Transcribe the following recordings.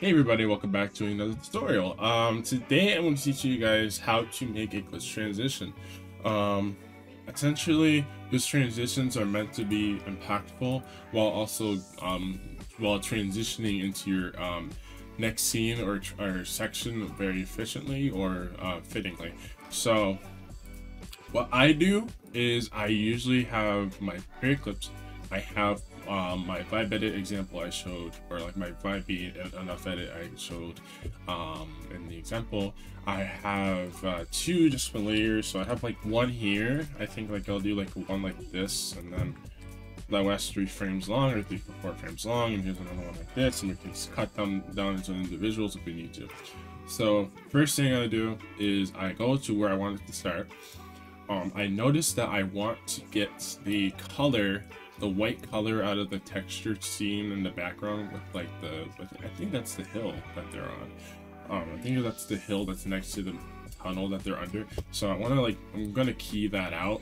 Hey everybody, welcome back to another tutorial. Um, today I'm going to teach you guys how to make a glitch transition. Um, essentially, glitch transitions are meant to be impactful while also um, while transitioning into your um, next scene or, or section very efficiently or uh, fittingly. So, what I do is I usually have my period clips. I have um, my vibe edit example I showed, or like my vibe beat enough edit I showed um, in the example, I have uh, two different layers. So I have like one here. I think like I'll do like one like this, and then that was three frames long or three four frames long, and here's another one like this, and we can cut them down into individuals if we need to. So first thing I gotta do is I go to where I want it to start. Um, I notice that I want to get the color the white color out of the texture scene in the background with like the with, I think that's the hill that they're on. Um, I think that's the hill that's next to the tunnel that they're under. So I want to like I'm gonna key that out.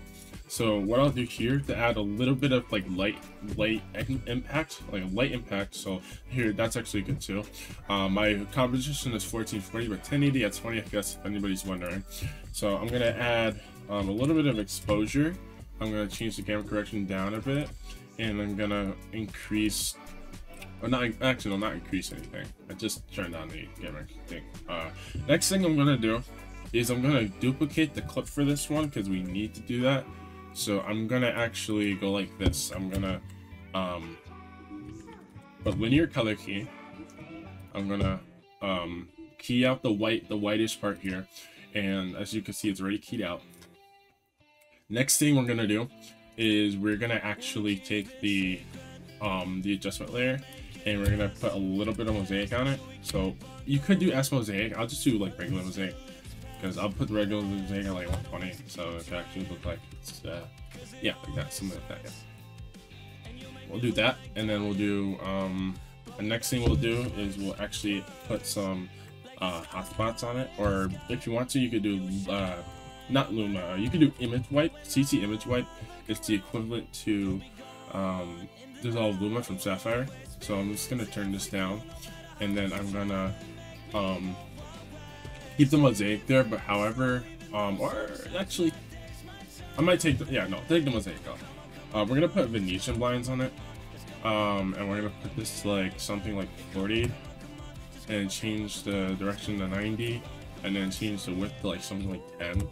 So what I'll do here to add a little bit of like light light impact, like a light impact. So here that's actually good too. Um, my composition is 1440 but 1080 at 20 FPS if anybody's wondering. So I'm gonna add um, a little bit of exposure I'm gonna change the camera correction down a bit, and I'm gonna increase. Or not actually, no, not increase anything. I just turned on the camera thing. Uh, next thing I'm gonna do is I'm gonna duplicate the clip for this one because we need to do that. So I'm gonna actually go like this. I'm gonna um, put linear color key. I'm gonna um, key out the white, the whitish part here, and as you can see, it's already keyed out. Next thing we're gonna do is we're gonna actually take the um, the adjustment layer and we're gonna put a little bit of mosaic on it. So you could do S mosaic. I'll just do like regular mosaic because I'll put regular mosaic at like 120, so it actually look like it's uh, yeah, like that, something like that. Yeah. We'll do that, and then we'll do um, the next thing we'll do is we'll actually put some uh, hotspots on it, or if you want to, you could do uh, not Luma. You can do image wipe. CC image wipe is the equivalent to um, dissolve Luma from Sapphire. So I'm just gonna turn this down, and then I'm gonna um, keep the mosaic there. But however, um, or actually, I might take the yeah no take the mosaic off. Uh, we're gonna put Venetian blinds on it, um, and we're gonna put this like something like 40, and change the direction to 90, and then change the width to like something like 10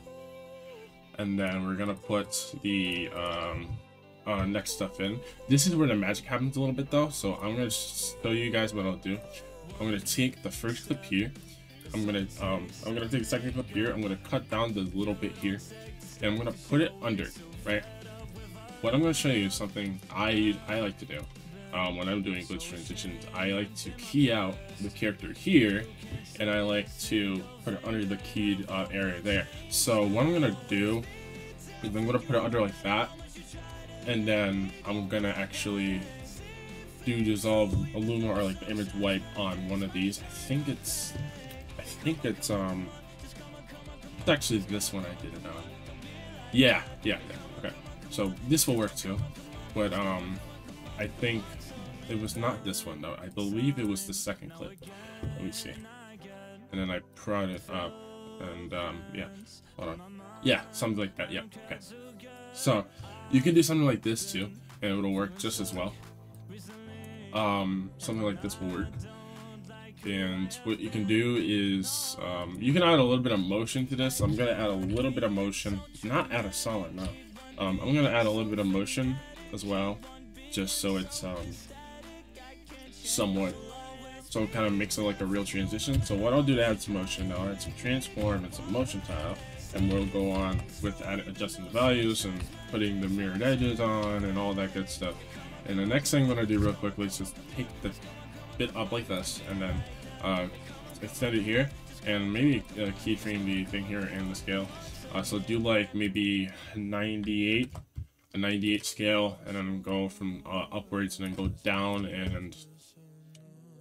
and then we're gonna put the um, uh, next stuff in. This is where the magic happens a little bit though, so I'm gonna show you guys what I'll do. I'm gonna take the first clip here. I'm gonna um, I'm gonna take the second clip here. I'm gonna cut down the little bit here, and I'm gonna put it under. Right. What I'm gonna show you is something I I like to do um, when I'm doing glitch transitions, I like to key out the character here, and I like to put it under the keyed uh, area there. So what I'm gonna do is I'm gonna put it under like that, and then I'm gonna actually do dissolve Illuma or like the image wipe on one of these. I think it's, I think it's um, it's actually this one I did it on. Yeah, yeah, yeah. Okay, so this will work too, but um, I think it was not this one though. I believe it was the second clip. Let me see. And then I prod it up, and um, yeah, hold on. Yeah, something like that. Yeah. Okay. So you can do something like this too, and it'll work just as well. Um, something like this will work. And what you can do is um, you can add a little bit of motion to this. I'm gonna add a little bit of motion, not add a solid. No, um, I'm gonna add a little bit of motion as well, just so it's um, somewhat. So it kind of makes it like a real transition. So what I'll do to add some motion, I'll add some transform and some motion tile, and we'll go on with adjusting the values and putting the mirrored edges on and all that good stuff. And the next thing I'm gonna do real quickly is just take the bit up like this and then uh, extend it here and maybe uh, keyframe the thing here and the scale. Uh, so do like maybe 98, a 98 scale, and then go from uh, upwards and then go down and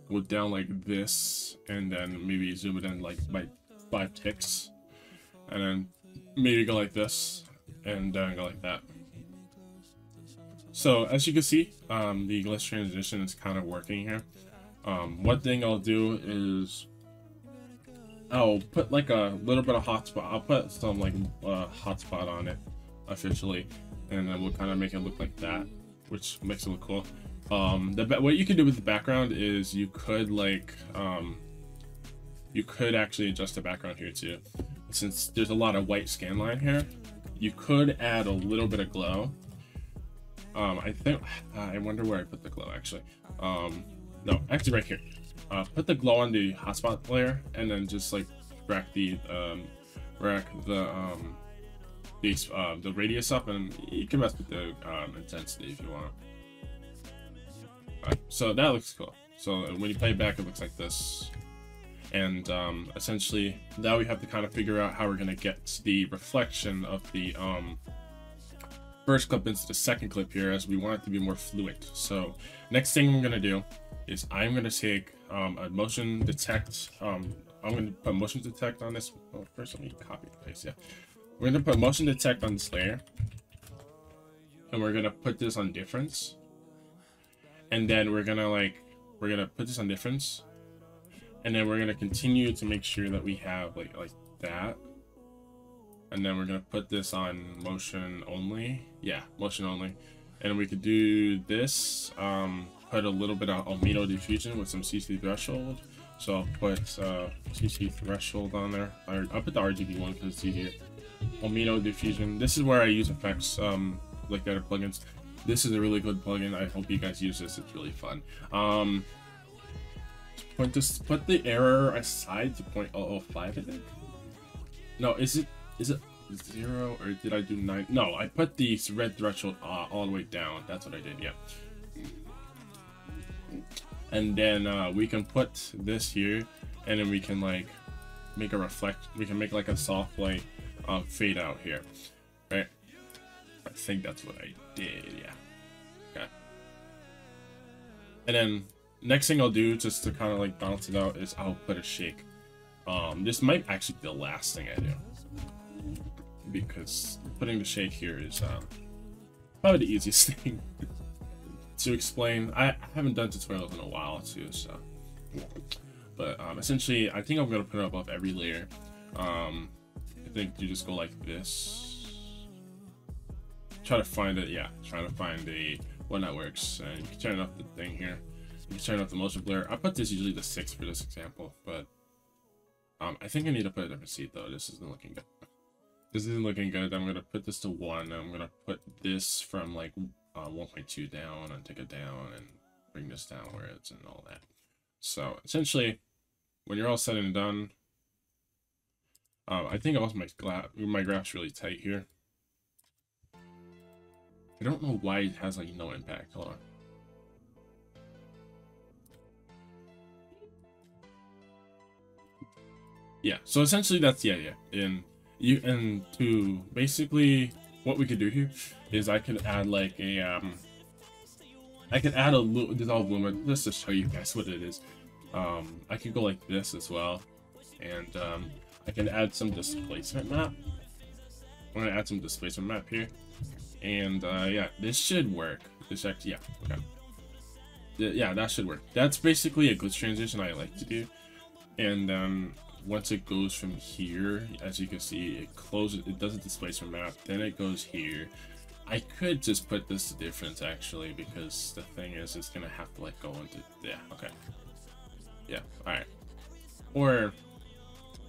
go down like this, and then maybe zoom it in like by five ticks, and then maybe go like this, and then go like that. So as you can see, um, the glitch transition is kind of working here. Um, one thing I'll do is I'll put like a little bit of hotspot. I'll put some like uh, hotspot on it officially, and then we'll kind of make it look like that, which makes it look cool. Um, the what you can do with the background is you could like um, you could actually adjust the background here too. Since there's a lot of white scan line here, you could add a little bit of glow. Um, I think I wonder where I put the glow actually. Um, no, actually right here. Uh, put the glow on the hotspot layer and then just like rack the um, rack the um, the uh, the radius up and you can mess with the um, intensity if you want. So that looks cool. So when you play it back, it looks like this. And um, essentially, now we have to kind of figure out how we're going to get the reflection of the um, first clip into the second clip here as we want it to be more fluid. So next thing I'm going to do is I'm going to take um, a motion detect. Um, I'm going to put motion detect on this. Oh, first, let me copy the paste. Yeah, we're going to put motion detect on this layer, and we're going to put this on difference, and then we're to like we're to put this on difference, and then we're to continue to make sure that we have like like that, and then we're to put this on motion only. Yeah, motion only, and we could do this. Um, put a little bit of albedo diffusion with some CC threshold. So I'll put uh, CC threshold on there. I'll put the RGB one because it's easier. Albedo diffusion. This is where I use effects um, like other plugins. This is a really good plugin. I hope you guys use this. It's really fun. Um, put this, put the error aside to 0.005, I think. No, is it is it zero or did I do nine? No, I put the red threshold uh, all the way down. That's what I did. Yeah and then uh, we can put this here and then we can like make a reflect we can make like a soft like uh, fade out here think that's what I did yeah okay and then next thing I'll do just to kind of like balance it out is I'll put a shake um this might actually be the last thing I do because putting the shake here is um, probably the easiest thing to explain. I haven't done tutorials in a while too, so. But um, essentially, I think I'm gonna put it above every layer. Um, I think you just go like this. Try to find it, yeah. Trying to find the one that works, and you can turn off the thing here. You can turn off the motion blur. I put this usually the six for this example, but um, I think I need to put a different seat though. This isn't looking good. This isn't looking good. I'm gonna put this to one. I'm gonna put this from like uh, 1.2 down and take it down and bring this downwards and all that. So essentially, when you're all said and done, um, I think also my, my graph's really tight here. I don't know why it has like no impact. Hold on. Yeah, so essentially that's the idea. And you and to basically what we could do here is I could add like a, um, I could add a dissolve lumen just to show you guys what it is. Um, I could go like this as well, and um, I can add some displacement map. I'm gonna add some displacement map here, and uh, yeah, this should work. This actually, yeah, okay. Yeah, that should work. That's basically a glitch transition I like to do, and um, once it goes from here, as you can see, it closes, it does a displacement map, then it goes here. I could just put this to difference actually, because the thing is, it's gonna have to like go into, yeah, okay. Yeah, alright. Or,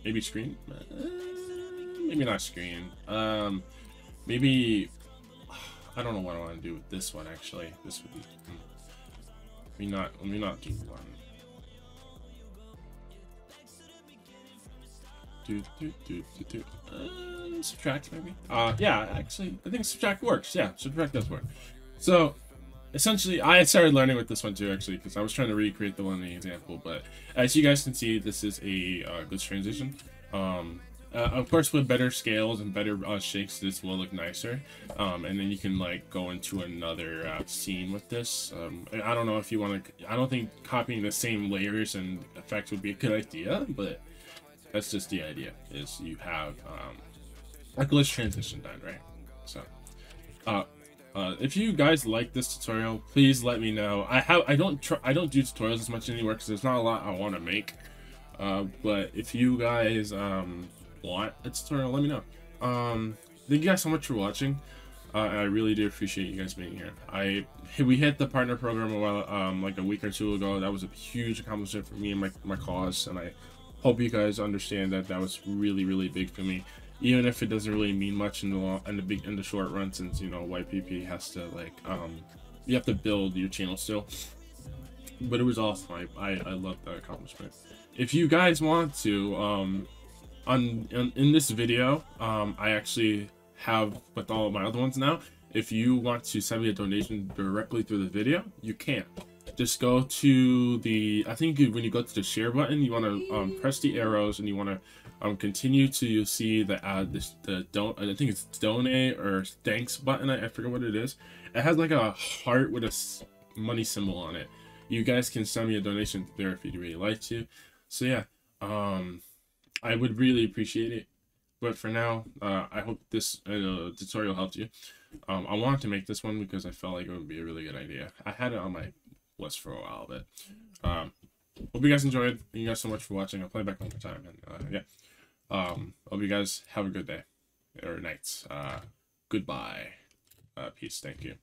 maybe screen? Uh, maybe not screen. Um, maybe, I don't know what I want to do with this one actually. This would be, hmm. let me not, let me not do one. do, do, do, do, do. Uh, subtract maybe. Uh, yeah, actually, I think subtract works. Yeah, subtract does work. So, essentially, I started learning with this one too, actually, because I was trying to recreate the one in the example. But as you guys can see, this is a uh, good transition. Um, uh, of course, with better scales and better uh, shakes, this will look nicer. Um, and then you can like go into another uh, scene with this. Um, I don't know if you want to. I don't think copying the same layers and effects would be a good idea, but that's just the idea, is you have um, a glitch transition done, right? So, uh, Uh, if you guys like this tutorial, please let me know. I have I don't I don't do tutorials as much anymore because there's not a lot I want to make. Uh, but if you guys um, want a tutorial, let me know. Um, thank you guys so much for watching. Uh, I really do appreciate you guys being here. I we hit the partner program a while, um, like a week or two ago. That was a huge accomplishment for me and my my cause, and I hope you guys understand that that was really really big for me. Even if it doesn't really mean much in the long, in the big in the short run, since you know YPP has to like um, you have to build your channel still. But it was awesome. I I, I love that accomplishment. If you guys want to, um, on in, in this video, um, I actually have with all of my other ones now. If you want to send me a donation directly through the video, you can. Just go to the, I think when you go to the share button, you want to um, press the arrows and you want to um, continue to see the add this the don't I think it's donate or thanks button. I, I forget what it is. It has like a heart with a money symbol on it. You guys can send me a donation there if you'd really like to. So yeah, um, I would really appreciate it. But for now, uh, I hope this uh, tutorial helped you. Um, I wanted to make this one because I felt like it would be a really good idea. I had it on my list for a while, but um, hope you guys enjoyed. Thank you guys so much for watching. I'll play back one more time. And uh, yeah, um, hope you guys have a good day or night. Uh, goodbye. Uh, peace. Thank you.